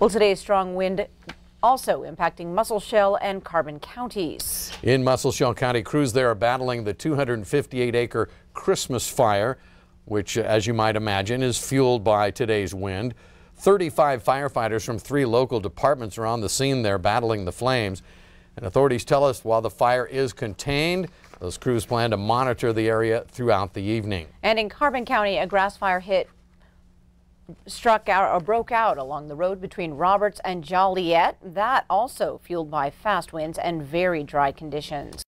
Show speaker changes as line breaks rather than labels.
Well, today's strong wind also impacting Musselshell and Carbon counties.
In Musselshell County, crews there are battling the 258 acre Christmas fire, which, as you might imagine, is fueled by today's wind. 35 firefighters from three local departments are on the scene there battling the flames. And authorities tell us while the fire is contained, those crews plan to monitor the area throughout the evening.
And in Carbon County, a grass fire hit struck out or broke out along the road between Roberts and Joliet. That also fueled by fast winds and very dry conditions.